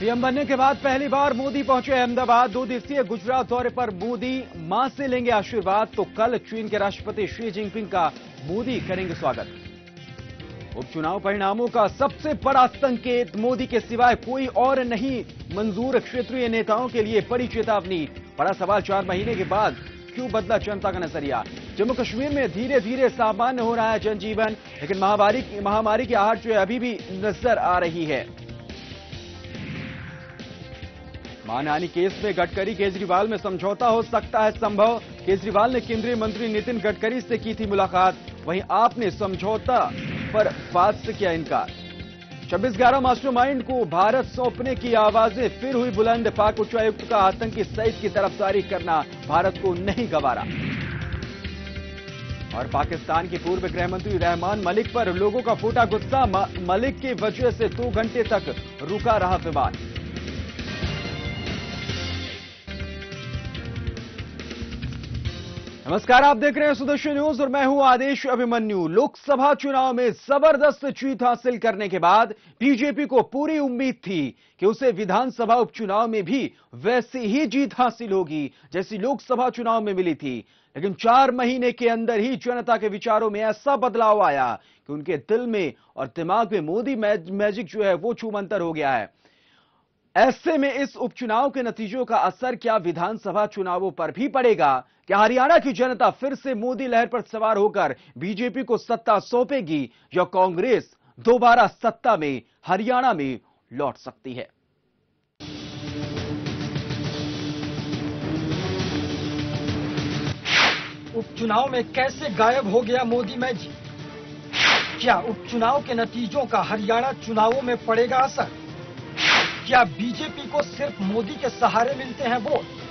PM बनने के बाद पहली बार मोदी पहुँचे अहमदाबाद। दो दिवसीय गुजरात दौरे पर मोदी, माँ से लेंगे आशीर्वाद तो कल चीन के राष्ट्रपति शी जिनपिंग का मोदी करेंगे स्वागत। उपचुनाव परिणामों का सबसे बड़ा संकेत मोदी के सिवाय कोई और नहीं, मंजूर क्षेत्रीय नेताओं के लिए बड़ी चेतावनी। बड़ा सवाल, चार महीने के बाद क्यों बदला जनता का नज़रिया? जम्मू कश्मीर में धीरे धीरे सामान्य हो रहा है जनजीवन, लेकिन महामारी महामारी की आहट जो है अभी भी नज़र आ रही है। मानहानि केस में गडकरी केजरीवाल में समझौता हो सकता है संभव। केजरीवाल ने केंद्रीय मंत्री नितिन गडकरी से की थी मुलाकात। वहीं आपने समझौता पर बात से किया इनकार। छब्बीस ग्यारह मास्टरमाइंड को भारत सौंपने की आवाज़ें, फिर हुई बुलंद। पाक उच्चायुक्त का आतंकी सईद की तरफदारी करना भारत को नहीं गवारा। और पाकिस्तान के पूर्व गृह मंत्री रहमान मलिक पर लोगों का फूटा गुस्सा। मलिक की वजह से दो घंटे तक रुका रहा विवाद। नमस्कार, आप देख रहे हैं सुदर्शन न्यूज़ और मैं हूँ आदेश अभिमन्यु। लोकसभा चुनाव में ज़बरदस्त जीत हासिल करने के बाद बीजेपी को पूरी उम्मीद थी कि उसे विधानसभा उपचुनाव में भी वैसी ही जीत हासिल होगी जैसी लोकसभा चुनाव में मिली थी। लेकिन चार महीने के अंदर ही जनता के विचारों में ऐसा बदलाव आया कि उनके दिल में और दिमाग में मोदी मैजिक जो है वो छूमंतर हो गया है। ऐसे में इस उपचुनाव के नतीजों का असर क्या विधानसभा चुनावों पर भी पड़ेगा? क्या हरियाणा की जनता फिर से मोदी लहर पर सवार होकर बीजेपी को सत्ता सौंपेगी या कांग्रेस दोबारा सत्ता में, हरियाणा में लौट सकती है। उपचुनाव में कैसे गायब हो गया मोदी मैजिक क्या उपचुनाव के नतीजों का हरियाणा चुनावों में पड़ेगा असर? क्या बीजेपी को सिर्फ़ मोदी के सहारे मिलते हैं वोट?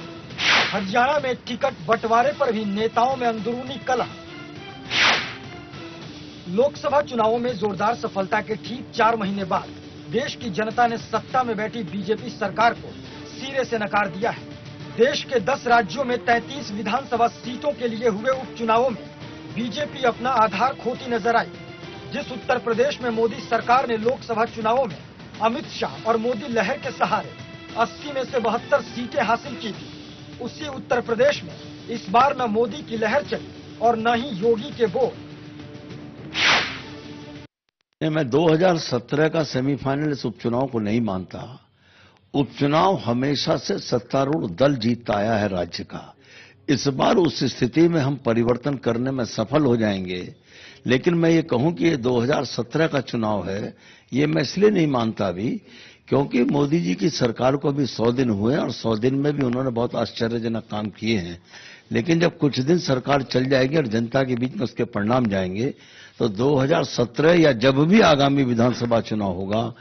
हरियाणा में टिकट बंटवारे पर भी नेताओं में अंदरूनी कलह लोकसभा चुनावों में जोरदार सफलता के ठीक चार महीने बाद देश की जनता ने सत्ता में बैठी बीजेपी सरकार को सिरे से नकार दिया है। देश के 10 राज्यों में 33 विधानसभा सीटों के लिए हुए उपचुनावों में बीजेपी अपना आधार खोती नज़र आई, जिस उत्तर प्रदेश में मोदी सरकार ने लोकसभा चुनावों में अमित शाह और मोदी लहर के सहारे 80 में से बहत्तर सीटें हासिल की थी। उसी उत्तर प्रदेश में इस बार न मोदी की लहर चली और न ही योगी के वोट मैं 2017 का सेमीफाइनल इस उपचुनाव को नहीं मानता। उपचुनाव हमेशा से सत्तारूढ़ दल जीतता आया है राज्य का। इस बार उस स्थिति में हम परिवर्तन करने में सफल हो जाएँगे। लेकिन मैं ये कहूँ कि ये 2017 का चुनाव है, ये मैं इसलिए नहीं मानता अभी क्योंकि मोदी जी की सरकार को अभी सौ दिन हुए और सौ दिन में भी उन्होंने बहुत आश्चर्यजनक काम किए हैं। लेकिन जब कुछ दिन सरकार चल जाएगी और जनता के बीच में उसके परिणाम जाएँगे तो 2017 या जब भी आगामी विधानसभा चुनाव होगा,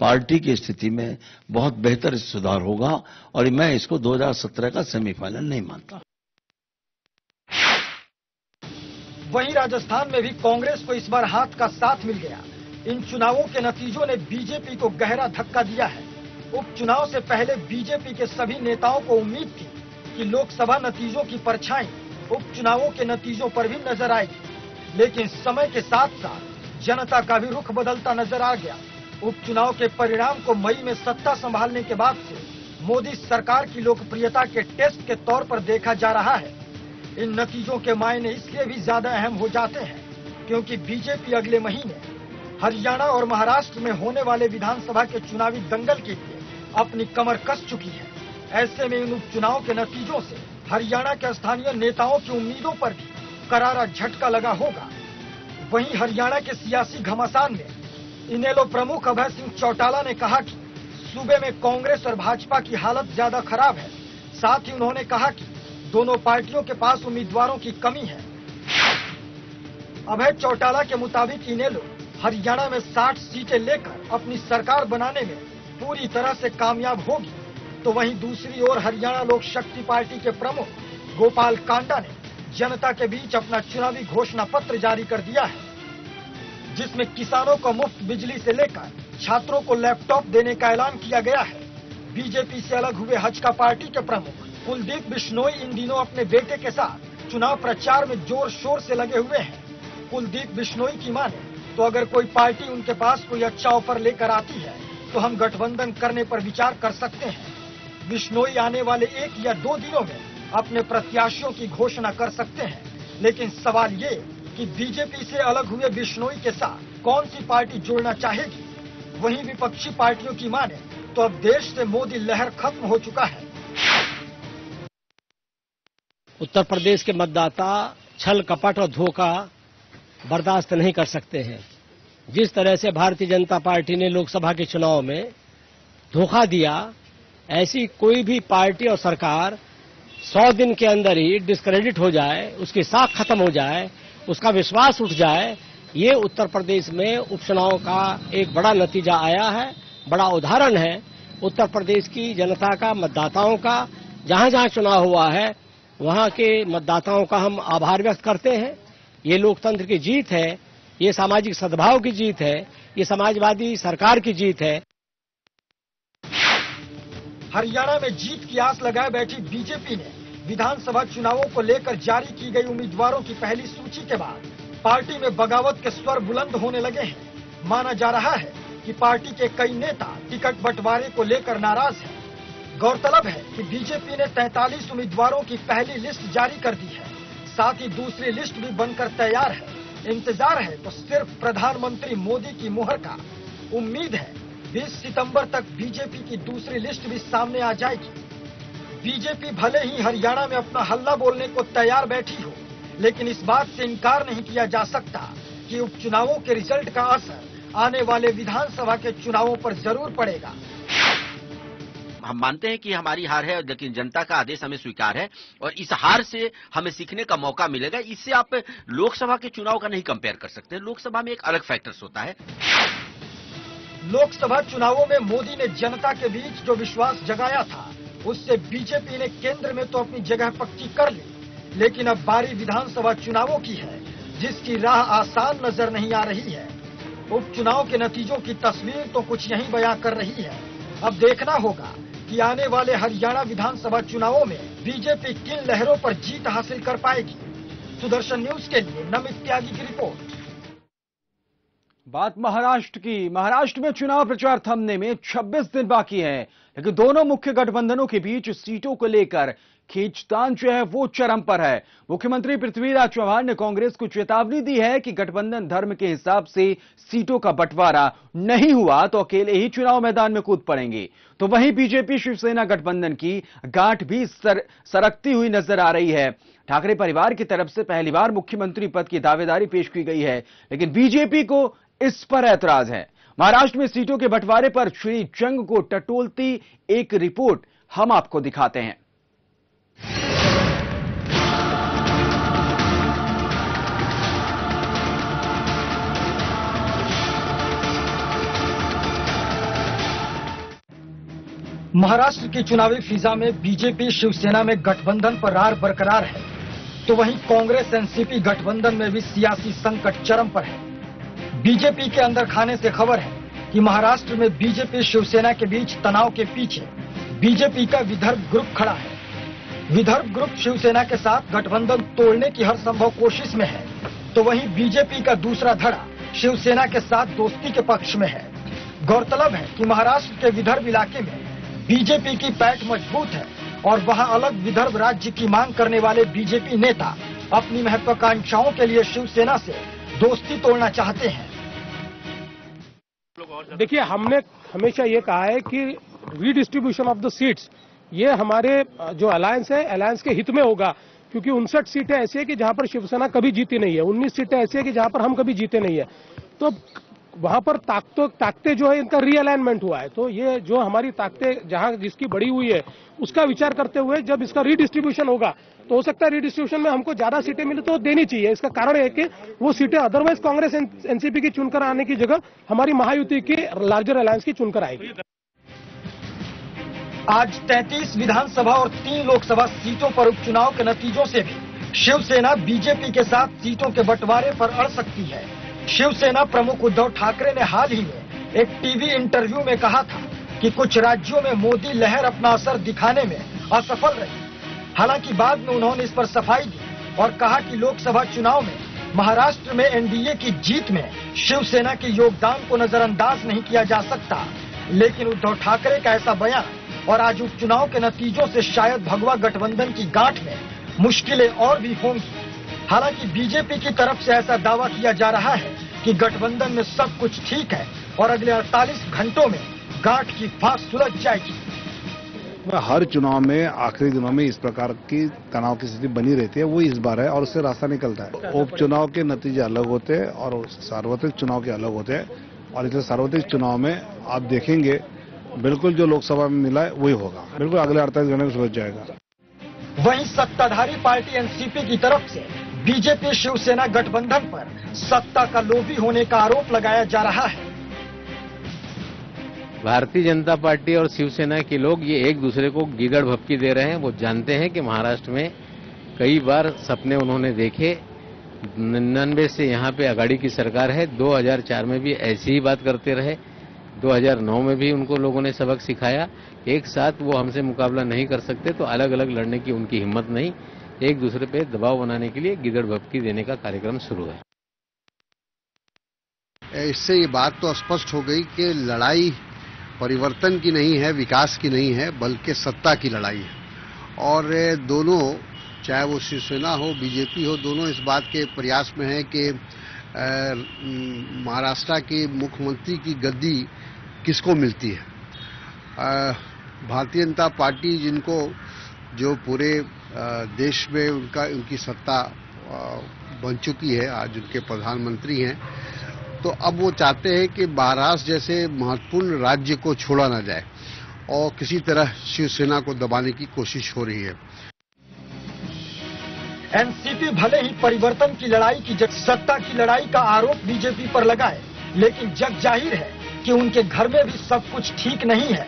पार्टी की स्थिति में बहुत बेहतर सुधार होगा और मैं इसको 2017 का सेमीफाइनल नहीं मानता। वहीं राजस्थान में भी कांग्रेस को इस बार हाथ का साथ मिल गया। इन चुनावों के नतीजों ने बीजेपी को गहरा धक्का दिया है। उपचुनाव से पहले बीजेपी के सभी नेताओं को उम्मीद थी कि लोकसभा नतीजों की परछाई उपचुनावों के नतीजों पर भी नज़र आएगी। लेकिन समय के साथ साथ जनता का भी रुख बदलता नज़र आ गया। उपचुनाव के परिणाम को मई में सत्ता संभालने के बाद से मोदी सरकार की लोकप्रियता के टेस्ट के तौर पर देखा जा रहा है। इन नतीजों के मायने इसलिए भी ज़्यादा अहम हो जाते हैं, क्योंकि बीजेपी अगले महीने हरियाणा और महाराष्ट्र में होने वाले विधानसभा के चुनावी दंगल के लिए अपनी कमर कस चुकी है। ऐसे में इन उपचुनाव के नतीजों से हरियाणा के स्थानीय नेताओं की उम्मीदों पर भी करारा झटका लगा होगा। वहीं हरियाणा के सियासी घमासान में इनेलो प्रमुख अभय सिंह चौटाला ने कहा कि सूबे में कांग्रेस और भाजपा की हालत ज़्यादा खराब है। साथ ही उन्होंने कहा कि दोनों पार्टियों के पास उम्मीदवारों की कमी है। अभय चौटाला के मुताबिक इनेलो हरियाणा में 60 सीटें लेकर अपनी सरकार बनाने में पूरी तरह से कामयाब होगी। तो वहीं दूसरी ओर हरियाणा लोक शक्ति पार्टी के प्रमुख गोपाल कांडा ने जनता के बीच अपना चुनावी घोषणा पत्र जारी कर दिया है, जिसमें किसानों को मुफ़्त बिजली से लेकर छात्रों को लैपटॉप देने का ऐलान किया गया है। बीजेपी से अलग हुए हजका पार्टी के प्रमुख कुलदीप बिश्नोई इन दिनों अपने बेटे के साथ चुनाव प्रचार में ज़ोर शोर से लगे हुए हैं। कुलदीप बिश्नोई की माने तो अगर कोई पार्टी उनके पास कोई अच्छा ऑफ़र लेकर आती है तो हम गठबंधन करने पर विचार कर सकते हैं। बिश्नोई आने वाले एक या दो दिनों में अपने प्रत्याशियों की घोषणा कर सकते हैं। लेकिन सवाल ये कि बीजेपी से अलग हुए बिश्नोई के साथ कौन सी पार्टी जुड़ना चाहेगी? वहीं विपक्षी पार्टियों की माने तो अब देश से मोदी लहर खत्म हो चुका है। उत्तर प्रदेश के मतदाता छल कपट और धोखा बर्दाश्त नहीं कर सकते हैं। जिस तरह से भारतीय जनता पार्टी ने लोकसभा के चुनाव में धोखा दिया, ऐसी कोई भी पार्टी और सरकार सौ दिन के अंदर ही डिस्क्रेडिट हो जाए, उसकी साख खत्म हो जाए, उसका विश्वास उठ जाए, ये उत्तर प्रदेश में उपचुनाव का एक बड़ा नतीजा आया है, बड़ा उदाहरण है। उत्तर प्रदेश की जनता का, मतदाताओं का, जहाँ जहाँ चुनाव हुआ है, वहाँ के मतदाताओं का हम आभार व्यक्त करते हैं। ये लोकतंत्र की जीत है, ये सामाजिक सद्भाव की जीत है, ये समाजवादी सरकार की जीत है। हरियाणा में जीत की आस लगाए बैठी बीजेपी ने विधानसभा चुनावों को लेकर जारी की गई उम्मीदवारों की पहली सूची के बाद पार्टी में बगावत के स्वर बुलंद होने लगे हैं। माना जा रहा है कि पार्टी के कई नेता टिकट बंटवारे को लेकर नाराज़ हैं। गौरतलब है कि बीजेपी ने 43 उम्मीदवारों की पहली लिस्ट जारी कर दी है। साथ ही दूसरी लिस्ट भी बनकर तैयार है। इंतज़ार है तो सिर्फ़ प्रधानमंत्री मोदी की मुहर का। उम्मीद है 20 सितंबर तक बीजेपी की दूसरी लिस्ट भी सामने आ जाएगी। बीजेपी भले ही हरियाणा में अपना हल्ला बोलने को तैयार बैठी हो, लेकिन इस बात से इनकार नहीं किया जा सकता कि उपचुनावों के रिज़ल्ट का असर आने वाले विधानसभा के चुनावों पर ज़रूर पड़ेगा। हम मानते हैं कि हमारी हार है, लेकिन जनता का आदेश हमें स्वीकार है और इस हार से हमें सीखने का मौका मिलेगा। इससे आप लोकसभा के चुनाव का नहीं कंपेयर कर सकते। लोकसभा में एक अलग फैक्टर्स होता है। लोकसभा चुनावों में मोदी ने जनता के बीच जो विश्वास जगाया था, उससे बीजेपी ने केंद्र में तो अपनी जगह पक्की कर ली, लेकिन अब बारी विधानसभा चुनावों की है, जिसकी राह आसान नज़र नहीं आ रही है। उपचुनाव के नतीजों की तस्वीर तो कुछ यही बयां कर रही है। अब देखना होगा कि आने वाले हरियाणा विधानसभा चुनावों में बीजेपी किन लहरों पर जीत हासिल कर पाएगी? सुदर्शन न्यूज़ के लिए नमित त्यागी की रिपोर्ट। बात महाराष्ट्र की। महाराष्ट्र में चुनाव प्रचार थमने में 26 दिन बाकी हैं, लेकिन दोनों मुख्य गठबंधनों के बीच सीटों को लेकर खींचतान जो है वो चरम पर है। मुख्यमंत्री पृथ्वीराज चौहान ने कांग्रेस को चेतावनी दी है कि गठबंधन धर्म के हिसाब से सीटों का बंटवारा नहीं हुआ तो अकेले ही चुनाव मैदान में कूद पड़ेंगे। तो वहीं बीजेपी शिवसेना गठबंधन की गांठ भी सर, सरकती हुई नज़र आ रही है। ठाकरे परिवार की तरफ़ से पहली बार मुख्यमंत्री पद की दावेदारी पेश की गई है लेकिन बीजेपी को इस पर ऐतराज है। महाराष्ट्र में सीटों के बंटवारे पर श्री चंग को टटोलती एक रिपोर्ट हम आपको दिखाते हैं। महाराष्ट्र की चुनावी फिजा में बीजेपी शिवसेना में गठबंधन पर रार बरकरार है। तो वहीं कांग्रेस एनसीपी गठबंधन में भी सियासी संकट चरम पर है। बीजेपी के अंदर खाने से खबर है कि महाराष्ट्र में बीजेपी शिवसेना के बीच तनाव के पीछे बीजेपी का विदर्भ ग्रुप खड़ा है। विदर्भ ग्रुप शिवसेना के साथ गठबंधन तोड़ने की हर संभव कोशिश में है। तो वहीं बीजेपी का दूसरा धड़ा शिवसेना के साथ दोस्ती के पक्ष में है। गौरतलब है कि महाराष्ट्र के विदर्भ इलाके में बीजेपी की पैठ मज़बूत है और वहाँ अलग विदर्भ राज्य की मांग करने वाले बीजेपी नेता अपनी महत्वाकांक्षाओं के लिए शिवसेना से दोस्ती तोड़ना चाहते हैं। देखिए, हमने हमेशा ये कहा है कि रीडिस्ट्रीब्यूशन ऑफ़ द सीट्स ये हमारे जो अलायंस है अलायंस के हित में होगा, क्योंकि उनसठ सीटें ऐसी है कि जहाँ पर शिवसेना कभी जीती नहीं है। उन्नीस सीटें ऐसी है कि जहाँ पर हम कभी जीते नहीं है। तो वहाँ पर ताकतों, ताकतें जो है, इनका रीअलाइनमेंट हुआ है। तो ये जो हमारी ताकतें, जहाँ जिसकी बड़ी हुई है, उसका विचार करते हुए जब इसका रीडिस्ट्रीब्यूशन होगा तो हो सकता है रीडिस्ट्रीब्यूशन में हमको ज़्यादा सीटें मिले तो देनी चाहिए। इसका कारण है कि वो सीटें अदरवाइज़ कांग्रेस एनसीपी की चुनकर आने की जगह हमारी महायुति की लार्जर अलायंस की चुनकर आएगी। आज 33 विधानसभा और तीन लोकसभा सीटों पर उपचुनाव के नतीजों से भी शिवसेना बीजेपी के साथ सीटों के बंटवारे पर अड़ सकती है। शिवसेना प्रमुख उद्धव ठाकरे ने हाल ही में एक टीवी इंटरव्यू में कहा था कि कुछ राज्यों में मोदी लहर अपना असर दिखाने में असफल रही। हालाँकि बाद में उन्होंने इस पर सफ़ाई दी और कहा कि लोकसभा चुनाव में महाराष्ट्र में एनडीए की जीत में शिवसेना के योगदान को नजरअंदाज नहीं किया जा सकता। लेकिन उद्धव ठाकरे का ऐसा बयान और आज उपचुनाव के नतीजों से शायद भगवा गठबंधन की गांठ में मुश्किलें और भी होंगी। हालाँकि बीजेपी की तरफ़ से ऐसा दावा किया जा रहा है कि गठबंधन में सब कुछ ठीक है और अगले 48 घंटों में गांठ की फांस सुलझ जाएगी। हर चुनाव में आखिरी दिनों में इस प्रकार की तनाव की स्थिति बनी रहती है, वो इस बार है और उससे रास्ता निकलता है। उपचुनाव के नतीजे अलग होते हैं और सार्वत्रिक चुनाव के अलग होते हैं और इसलिए सार्वत्रिक चुनाव में आप देखेंगे बिल्कुल जो लोकसभा में मिला है वही होगा। बिल्कुल अगले अड़तालीस घंटे में सुलझ जाएगा। वहीं सत्ताधारी पार्टी एनसीपी की तरफ़ से बीजेपी शिवसेना गठबंधन पर सत्ता का लोभी होने का आरोप लगाया जा रहा है। भारतीय जनता पार्टी और शिवसेना के लोग ये एक दूसरे को गिगड़ भपकी दे रहे हैं। वो जानते हैं कि महाराष्ट्र में कई बार सपने उन्होंने देखे। निन्यानवे से यहाँ पे अगाड़ी की सरकार है। 2004 में भी ऐसी ही बात करते रहे। 2009 में भी उनको लोगों ने सबक सिखाया, एक साथ वो हमसे मुकाबला नहीं कर सकते तो अलग अलग लड़ने की उनकी हिम्मत नहीं। एक दूसरे पे दबाव बनाने के लिए गिदड़ भपकी देने का कार्यक्रम शुरू है। इससे ये बात तो स्पष्ट हो गई कि लड़ाई परिवर्तन की नहीं है, विकास की नहीं है, बल्कि सत्ता की लड़ाई है। और दोनों, चाहे वो शिवसेना हो, बीजेपी हो, दोनों इस बात के प्रयास में है कि महाराष्ट्र के मुख्यमंत्री की गद्दी किसको मिलती है? भारतीय जनता पार्टी जिनको, जो पूरे देश में उनका, उनकी सत्ता बन चुकी है, आज उनके प्रधानमंत्री हैं तो अब वो चाहते हैं कि महाराष्ट्र जैसे महत्वपूर्ण राज्य को छोड़ा ना जाए और किसी तरह शिवसेना को दबाने की कोशिश हो रही है। एनसीपी भले ही परिवर्तन की लड़ाई की जग सत्ता की लड़ाई का आरोप बीजेपी पर लगाए, लेकिन जग ज़ाहिर है कि उनके घर में भी सब कुछ ठीक नहीं है।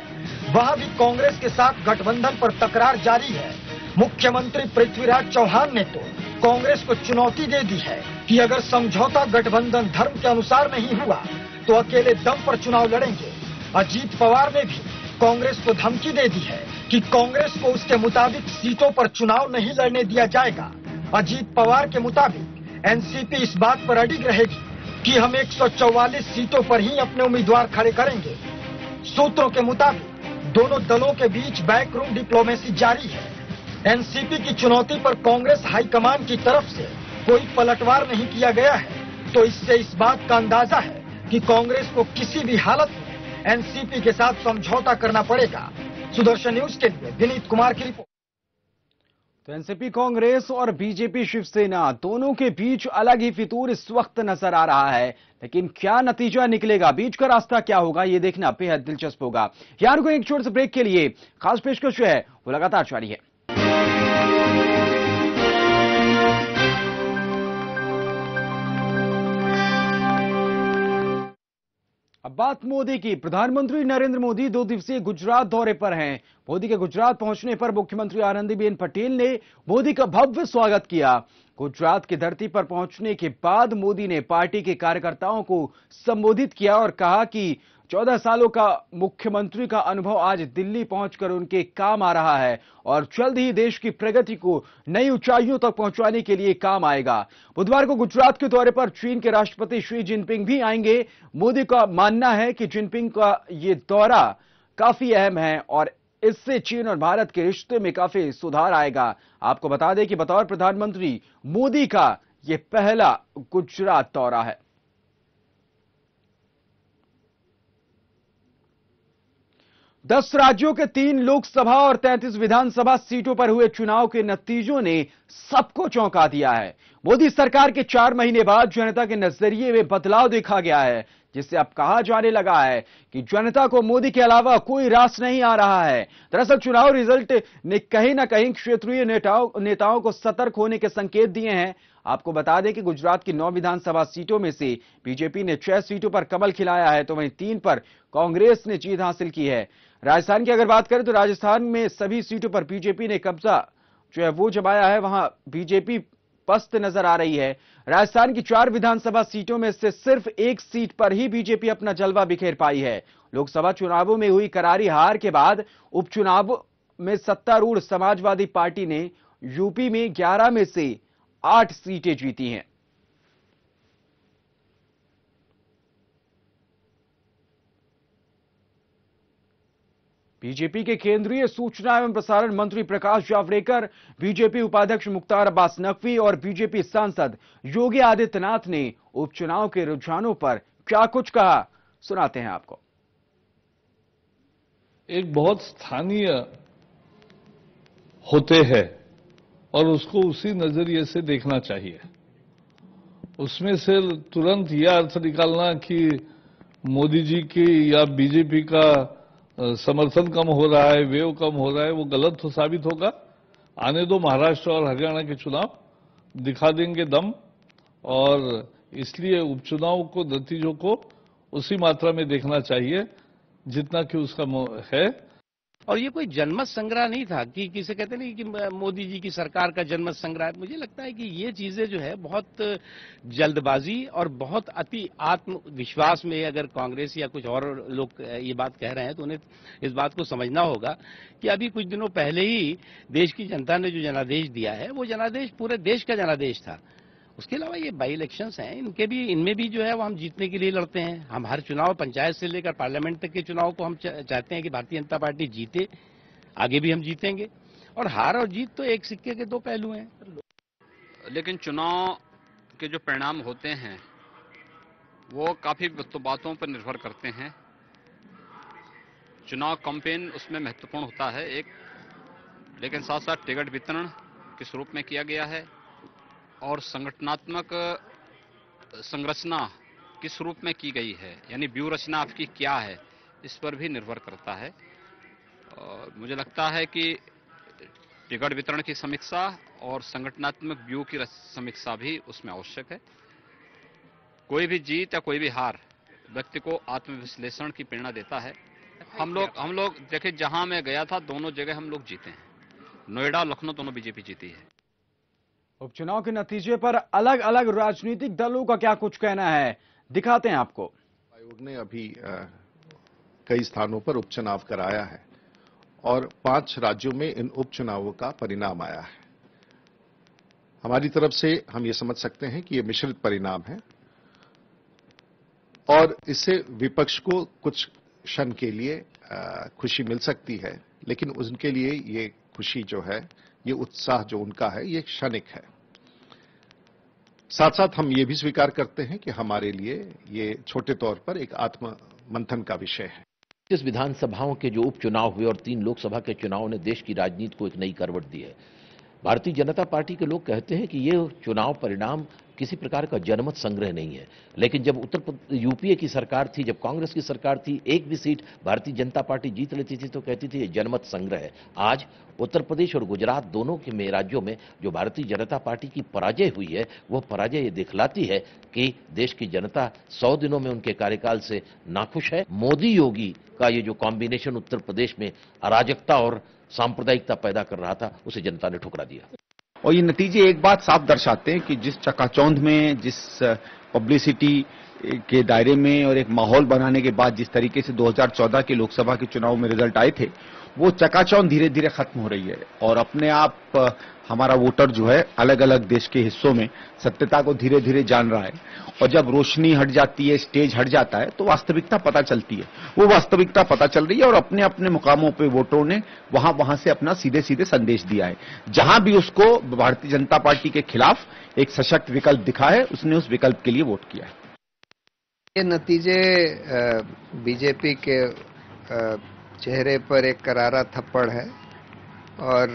वहाँ भी कांग्रेस के साथ गठबंधन पर तकरार जारी है। मुख्यमंत्री पृथ्वीराज चौहान ने तो कांग्रेस को चुनौती दे दी है कि अगर समझौता गठबंधन धर्म के अनुसार नहीं हुआ तो अकेले दम पर चुनाव लड़ेंगे। अजीत पवार ने भी कांग्रेस को धमकी दे दी है कि कांग्रेस को उसके मुताबिक सीटों पर चुनाव नहीं लड़ने दिया जाएगा। अजीत पवार के मुताबिक, एनसीपी इस बात पर अडिग रहेगी कि हम 144 सीटों पर ही अपने उम्मीदवार खड़े करेंगे। सूत्रों के मुताबिक, दोनों दलों के बीच बैकरूम डिप्लोमेसी जारी है। एनसीपी की चुनौती पर कांग्रेस हाईकमान की तरफ़ से कोई पलटवार नहीं किया गया है। तो इससे इस बात का अंदाज़ा है कि कांग्रेस को किसी भी हालत में एनसीपी के साथ समझौता करना पड़ेगा। सुदर्शन न्यूज़ के लिए विनीत कुमार की रिपोर्ट। तो एनसीपी कांग्रेस और बीजेपी शिवसेना दोनों के बीच अलग ही फितूर इस वक्त नज़र आ रहा है। लेकिन क्या नतीजा निकलेगा? बीच का रास्ता क्या होगा? यह देखना बेहद दिलचस्प होगा। यार को एक छोटे से ब्रेक के लिए। खास पेशकश है, वो लगातार जारी है। अब बात मोदी की। प्रधानमंत्री नरेंद्र मोदी दो दिवसीय गुजरात दौरे पर हैं। मोदी के गुजरात पहुँचने पर मुख्यमंत्री आनंदीबेन पटेल ने मोदी का भव्य स्वागत किया। गुजरात की धरती पर पहुँचने के बाद मोदी ने पार्टी के कार्यकर्ताओं को संबोधित किया और कहा कि चौदह सालों का मुख्यमंत्री का अनुभव आज दिल्ली पहुंचकर उनके काम आ रहा है और जल्द ही देश की प्रगति को नई ऊंचाइयों तक पहुँचाने के लिए काम आएगा। बुधवार को गुजरात के दौरे पर चीन के राष्ट्रपति शी जिनपिंग भी आएँगे। मोदी का मानना है कि जिनपिंग का ये दौरा काफ़ी अहम है और इससे चीन और भारत के रिश्ते में काफ़ी सुधार आएगा। आपको बता दें कि बतौर प्रधानमंत्री मोदी का यह पहला गुजरात दौरा है। दस राज्यों के तीन लोकसभा और तैंतीस विधानसभा सीटों पर हुए चुनाव के नतीजों ने सबको चौंका दिया है। मोदी सरकार के चार महीने बाद जनता के नज़रिए में बदलाव देखा गया है, जिससे अब कहा जाने लगा है कि जनता को मोदी के अलावा कोई रास नहीं आ रहा है। दरअसल चुनाव रिज़ल्ट ने कहीं ना कहीं क्षेत्रीय नेताओं नेताओं को सतर्क होने के संकेत दिए हैं। आपको बता दें कि गुजरात की नौ विधानसभा सीटों में से बीजेपी ने छह सीटों पर कमल खिलाया है तो वहीं तीन पर कांग्रेस ने जीत हासिल की है। राजस्थान की अगर बात करें तो राजस्थान में सभी सीटों पर बीजेपी ने कब्जा जो है वो जमाया है। वहाँ बीजेपी पस्त नज़र आ रही है। राजस्थान की चार विधानसभा सीटों में से सिर्फ़ एक सीट पर ही बीजेपी अपना जलवा बिखेर पाई है। लोकसभा चुनावों में हुई करारी हार के बाद उपचुनाव में सत्तारूढ़ समाजवादी पार्टी ने यूपी में 11 में से आठ सीटें जीती हैं। बीजेपी के केंद्रीय सूचना एवं प्रसारण मंत्री प्रकाश जावड़ेकर, बीजेपी उपाध्यक्ष मुख्तार अब्बास नकवी और बीजेपी सांसद योगी आदित्यनाथ ने उपचुनाव के रुझानों पर क्या कुछ कहा? सुनाते हैं आपको। एक बहुत स्थानीय होते हैं और उसको उसी नज़रिए से देखना चाहिए। उसमें से तुरंत यह अर्थ निकालना कि मोदी जी की या बीजेपी का समर्थन कम हो रहा है, वेव कम हो रहा है, वो गलत तो साबित होगा। आने दो महाराष्ट्र और हरियाणा के चुनाव, दिखा देंगे दम, और इसलिए उपचुनाव को, नतीजों को उसी मात्रा में देखना चाहिए, जितना कि उसका है। और ये कोई जनमत संग्रह नहीं था कि किसे कहते नहीं कि मोदी जी की सरकार का जनमत संग्रह मुझे लगता है कि ये चीज़ें जो है बहुत जल्दबाजी और बहुत अति आत्मविश्वास में अगर कांग्रेस या कुछ और लोग ये बात कह रहे हैं तो उन्हें इस बात को समझना होगा कि अभी कुछ दिनों पहले ही देश की जनता ने जो जनादेश दिया है, वो जनादेश पूरे देश का जनादेश था। उसके अलावा ये बाई इलेक्शंस हैं, इनके भी, इनमें भी जो है वो हम जीतने के लिए लड़ते हैं। हम हर चुनाव, पंचायत से लेकर पार्लियामेंट तक के चुनाव को हम चाहते हैं कि भारतीय जनता पार्टी जीते, आगे भी हम जीतेंगे। और हार और जीत तो एक सिक्के के दो पहलू हैं। लेकिन चुनाव के जो परिणाम होते हैं, वो काफ़ी तो बातों पर निर्भर करते हैं। चुनाव कैंपेन उसमें महत्वपूर्ण होता है, एक, लेकिन साथ साथ टिकट वितरण किस रूप में किया गया है और संगठनात्मक संरचना किस रूप में की गई है? यानी व्यू रचना आपकी क्या है? इस पर भी निर्भर करता है। और मुझे लगता है कि टिकट वितरण की समीक्षा और संगठनात्मक व्यू की समीक्षा भी उसमें आवश्यक है। कोई भी जीत या कोई भी हार व्यक्ति को आत्मविश्लेषण की प्रेरणा देता है। हम लोग हम लोग, देखिए, जहाँ मैं गया था, दोनों जगह हम लोग जीते हैं। नोएडा लखनऊ दोनों बीजेपी जीती है। उपचुनाव के नतीजे पर अलग अलग राजनीतिक दलों का क्या कुछ कहना है? दिखाते हैं आपको। आयोग ने अभी कई स्थानों पर उपचुनाव कराया है और पाँच राज्यों में इन उपचुनावों का परिणाम आया है। हमारी तरफ़ से हम ये समझ सकते हैं कि ये मिश्रित परिणाम है और इससे विपक्ष को कुछ क्षण के लिए खुशी मिल सकती है, लेकिन उनके लिए ये खुशी जो है ये उत्साह जो उनका है, ये क्षणिक है। साथ साथ हम ये भी स्वीकार करते हैं कि हमारे लिए ये छोटे तौर पर एक आत्म मंथन का विषय है। इस विधानसभाओं के जो उपचुनाव हुए और तीन लोकसभा के चुनाव ने देश की राजनीति को एक नई करवट दी है। भारतीय जनता पार्टी के लोग कहते हैं कि ये चुनाव परिणाम किसी प्रकार का जनमत संग्रह नहीं है। लेकिन जब उत्तर यूपीए की सरकार थी, जब कांग्रेस की सरकार थी, एक भी सीट भारतीय जनता पार्टी जीत लेती थी तो कहती थी जनमत संग्रह है। आज उत्तर प्रदेश और गुजरात दोनों के में, राज्यों में जो भारतीय जनता पार्टी की पराजय हुई है वह पराजय ये दिखलाती है कि देश की जनता सौ दिनों में उनके कार्यकाल से नाखुश है। मोदी योगी का ये जो कॉम्बिनेशन उत्तर प्रदेश में अराजकता और सांप्रदायिकता पैदा कर रहा था, उसे जनता ने ठुकरा दिया। और ये नतीजे एक बात साफ़ दर्शाते हैं कि जिस चकाचौंध में जिस पब्लिसिटी के दायरे में और एक माहौल बनाने के बाद जिस तरीके से 2014 के लोकसभा के चुनाव में रिज़ल्ट आए थे, वो चकाचौंध धीरे धीरे खत्म हो रही है। और अपने आप हमारा वोटर जो है अलग अलग देश के हिस्सों में सत्यता को धीरे धीरे जान रहा है। और जब रोशनी हट जाती है, स्टेज हट जाता है तो वास्तविकता पता चलती है। वो वास्तविकता पता चल रही है और अपने अपने मुकामों पे वोटरों ने वहाँ वहाँ से अपना सीधे सीधे संदेश दिया है। जहाँ भी उसको भारतीय जनता पार्टी के खिलाफ एक सशक्त विकल्प दिखा है, उसने उस विकल्प के लिए वोट किया है। ये नतीजे बीजेपी के चेहरे पर एक करारा थप्पड़ है और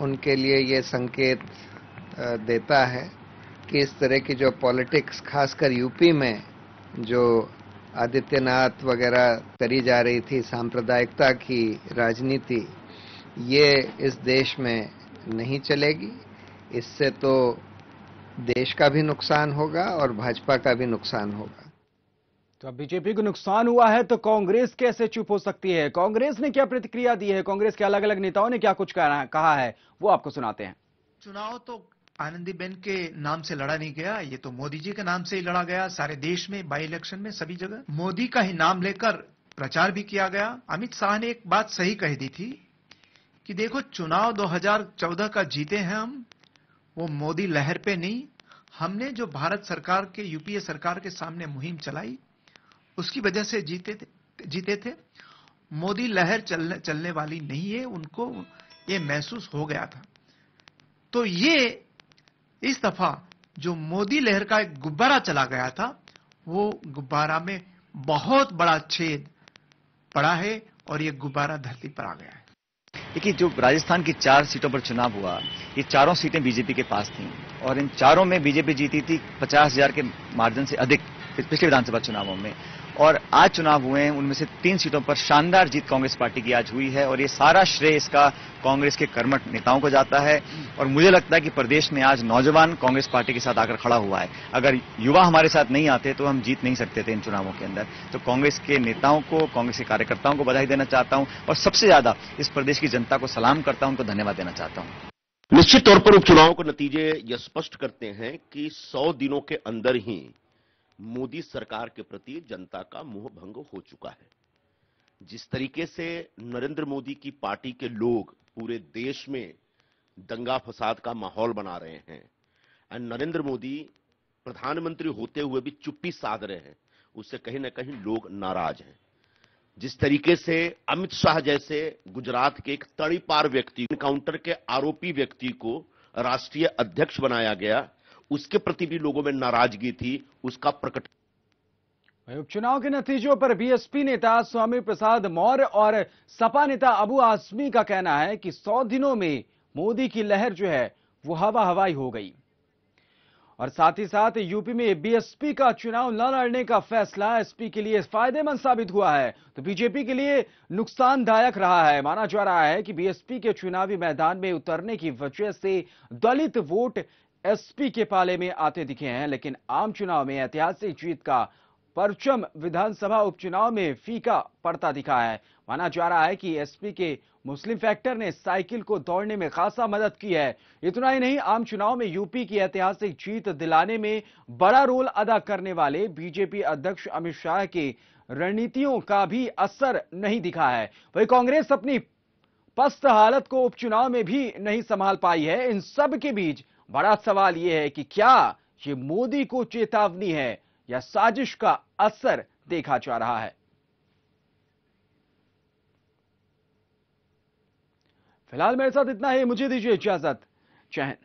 उनके लिए ये संकेत देता है कि इस तरह की जो पॉलिटिक्स, खासकर यूपी में, जो आदित्यनाथ वगैरह करी जा रही थी, सांप्रदायिकता की राजनीति, ये इस देश में नहीं चलेगी। इससे तो देश का भी नुकसान होगा और भाजपा का भी नुकसान होगा। तो अब बीजेपी को नुकसान हुआ है तो कांग्रेस कैसे चुप हो सकती है? कांग्रेस ने क्या प्रतिक्रिया दी है? कांग्रेस के अलग अलग नेताओं ने क्या कुछ कहा है? वो आपको सुनाते हैं। चुनाव तो आनंदीबेन के नाम से लड़ा नहीं गया, ये तो मोदी जी के नाम से ही लड़ा गया। सारे देश में बाई इलेक्शन में सभी जगह मोदी का ही नाम लेकर प्रचार भी किया गया। अमित शाह ने एक बात सही कह दी थी कि देखो, चुनाव 2014 का जीते हैं हम, वो मोदी लहर पे नहीं। हमने जो भारत सरकार के, यूपीए सरकार के सामने मुहिम चलाई उसकी वजह से जीते थे जीते थे। मोदी लहर चलने चलने वाली नहीं है, उनको ये महसूस हो गया था। तो ये, इस दफ़ा जो मोदी लहर का एक गुब्बारा चला गया था, वो गुब्बारा में बहुत बड़ा छेद पड़ा है और ये गुब्बारा धरती पर आ गया है। देखिए, जो राजस्थान की चार सीटों पर चुनाव हुआ, ये चारों सीटें बीजेपी के पास थीं और इन चारों में बीजेपी जीती थी पचास हज़ार के मार्जिन से अधिक पिछले विधानसभा चुनावों में। और आज चुनाव हुए हैं, उनमें से तीन सीटों पर शानदार जीत कांग्रेस पार्टी की आज हुई है और ये सारा श्रेय इसका कांग्रेस के कर्मठ नेताओं को जाता है। और मुझे लगता है कि प्रदेश में आज नौजवान कांग्रेस पार्टी के साथ आकर खड़ा हुआ है। अगर युवा हमारे साथ नहीं आते तो हम जीत नहीं सकते थे इन चुनावों के अंदर। तो कांग्रेस के नेताओं को, कांग्रेस के कार्यकर्ताओं को बधाई देना चाहता हूँ और सबसे ज़्यादा इस प्रदेश की जनता को सलाम करता हूँ, उनको धन्यवाद देना चाहता हूँ। निश्चित तौर पर उपचुनाव के नतीजे यह स्पष्ट करते हैं कि 100 दिनों के अंदर ही मोदी सरकार के प्रति जनता का मोह भंग हो चुका है। जिस तरीके से नरेंद्र मोदी की पार्टी के लोग पूरे देश में दंगा फसाद का माहौल बना रहे हैं और नरेंद्र मोदी प्रधानमंत्री होते हुए भी चुप्पी साध रहे हैं, उससे कहीं ना कहीं लोग नाराज़ हैं। जिस तरीके से अमित शाह जैसे गुजरात के एक तड़ीपार व्यक्ति इनकाउंटर के आरोपी व्यक्ति को राष्ट्रीय अध्यक्ष बनाया गया उसके प्रति भी लोगों में नाराज़गी थी, उसका प्रकट उपचुनाव के नतीजों पर बीएसपी नेता स्वामी प्रसाद मौर्य और सपा नेता अबू आजमी का कहना है कि 100 दिनों में मोदी की लहर जो है, वो हवा हवाई हो गई। और साथ ही साथ यूपी में बीएसपी का चुनाव न लड़ने का फैसला एसपी के लिए फ़ायदेमंद साबित हुआ है। तो बीजेपी के लिए नुकसानदायक रहा है। माना जा रहा है कि बीएसपी के चुनावी मैदान में उतरने की वजह से दलित वोट एसपी के पाले में आते दिखे हैं, लेकिन आम चुनाव में ऐतिहासिक जीत का परचम विधानसभा उपचुनाव में फीका पड़ता दिखा है। माना जा रहा है कि एसपी के मुस्लिम फैक्टर ने साइकिल को दौड़ने में खासा मदद की है। इतना ही नहीं, आम चुनाव में यूपी की ऐतिहासिक जीत दिलाने में बड़ा रोल अदा करने वाले बीजेपी अध्यक्ष अमित शाह की रणनीतियों का भी असर नहीं दिखा है। वही कांग्रेस अपनी पस्त हालत को उपचुनाव में भी नहीं संभाल पाई है। इन सब के बीच बड़ा सवाल यह है कि क्या ये मोदी को चेतावनी है या साजिश का असर देखा जा रहा है? फ़िलहाल मेरे साथ इतना ही। मुझे दीजिए इजाज़त। हिंद।